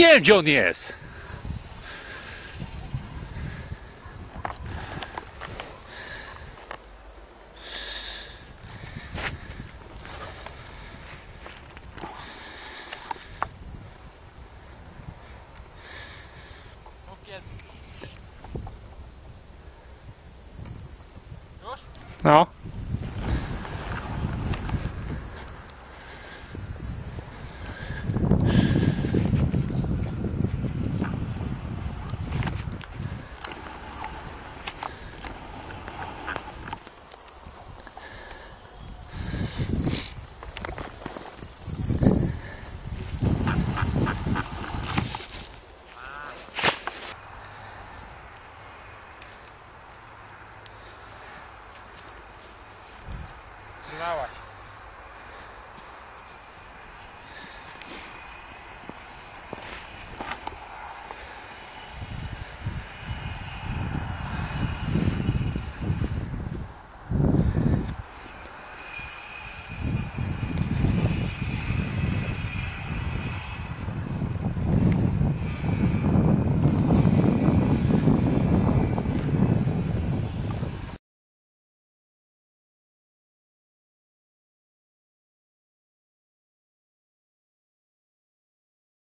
Nie wiem gdzie on jest. No.